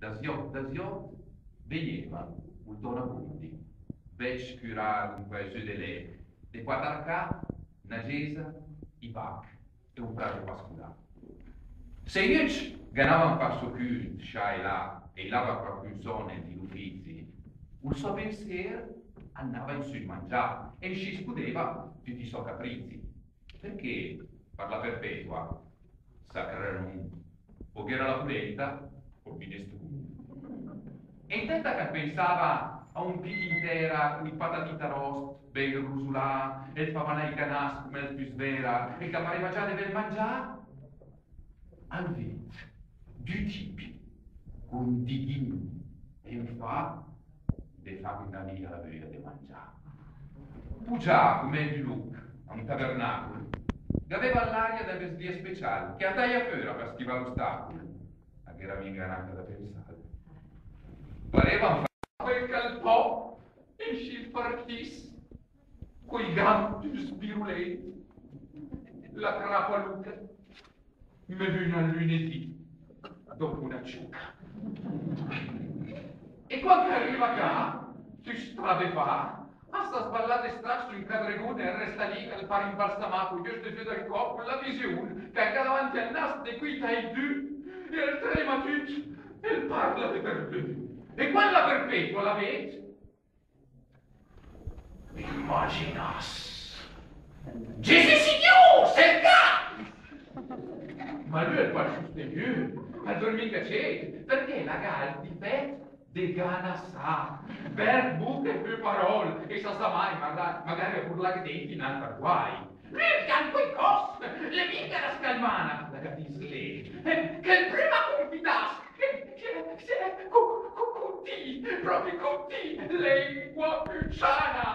da ziot, da ziot, veniva un tonabundi, vec curar un paese de quatarca, nagesa, i bac e un prato pasculare. Se io ganava un passo più, scia e là, e lava proprio zone di uffizi, un suo pensiero andava in sui mangiare e ci scudeva tutti i suoi caprizzi. Perché per la perpetua sacrarum o che era la pulenta o minestrone. E in testa che pensava a un pig intera, con i patatita rost, ben rusulà, e il favanai canas come il più svera, e che pareva già deve mangiare, al vento, due tipi, con dighini, e infatti, de fa una via la via di mangiare. Pugià come il look, a un tabernacolo, che aveva l'aria da vestia speciale, che andai a fera per schivare l'ostacolo, a che era mica da pensare. Pareva quel calpò, esci il partis, coi gambi sbirulenti, la crapaluca, me venne a lunedì, dopo una ciuca. E quando arriva qua, si strade fa, a sta sballate straccio in cadregone e resta lì al fare imbalsamato, io sto giù dal corpo, la visione, che anche davanti al nas di qui dai due, e il trema tutto, e parla di perpetuo. E quella perpetua la vede? Immaginas. Gesù signor, c'est Ma lui è pas juste mieux, a dormire c'è, perché la gal di pezzo de gana sa, per buche più parole, e sa sa mai, magari, a urlare denti in altra guai. Mercan quei cos, le mica la scalmana, la capisci lei, che il prima confidas, che, che, che, con, con, con ti, proprio con ti, lingua più sana.